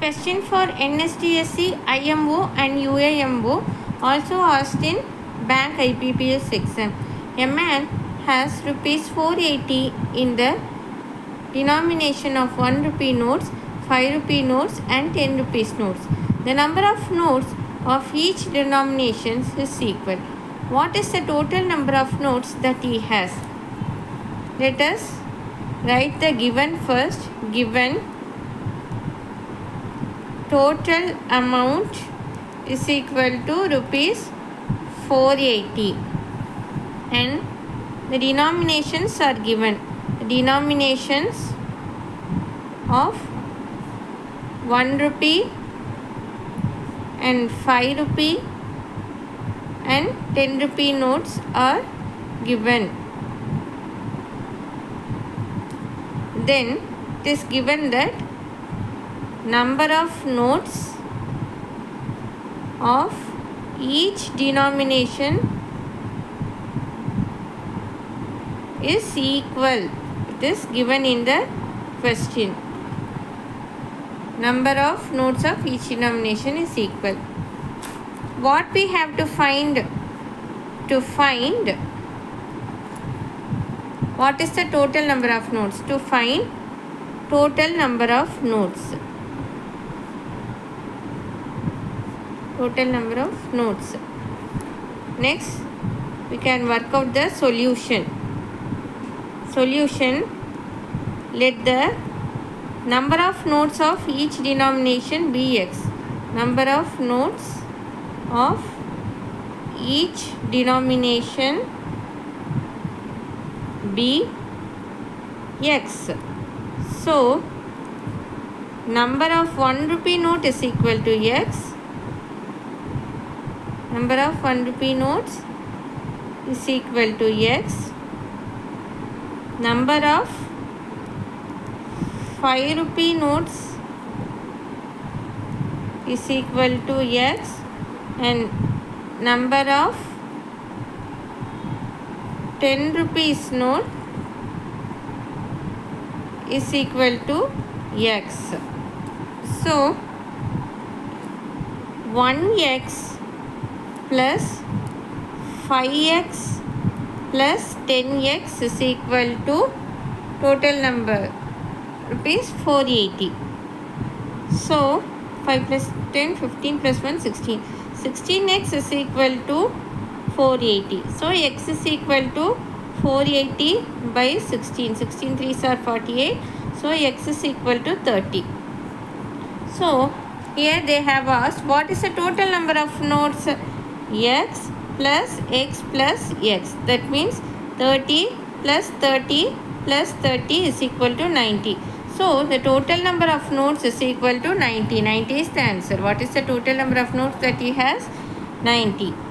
Question for NSTSE, IMO and UIMO also asked in bank IBPS exam. A man has rupees 480 in the denomination of 1 rupee notes, 5 rupee notes and 10 rupees notes. The number of notes of each denomination is equal. What is the total number of notes that he has? Let us write the given first. Given total amount is equal to rupees 480 and the denominations are given. Denominations of 1 rupee and 5 rupee and 10 rupee notes are given. Then it is given that number of notes of each denomination is equal. It is given in the question. Number of notes of each denomination is equal. What we have to find to find what is the total number of notes to find total number of notes total number of notes. Next we can work out the solution. Solution let the number of notes of each denomination be x. Number of notes of each denomination be x. So number of 1 rupee note is equal to x number of 1 rupee notes is equal to x. Number of 5 rupee notes is equal to x. And number of 10 rupees note is equal to x. So 1x plus 5x plus 10x is equal to total number rupees 480 so 5 plus 10 15 plus 1 16 16x is equal to 480 so x is equal to 480 by 16 16 3s are 48 so x is equal to 30 so here they have asked what is the total number of notes x plus x plus x. That means 30 plus 30 plus 30 is equal to 90 so the total number of notes is equal to 90 90 is the answer. What is the total number of notes that he has? 90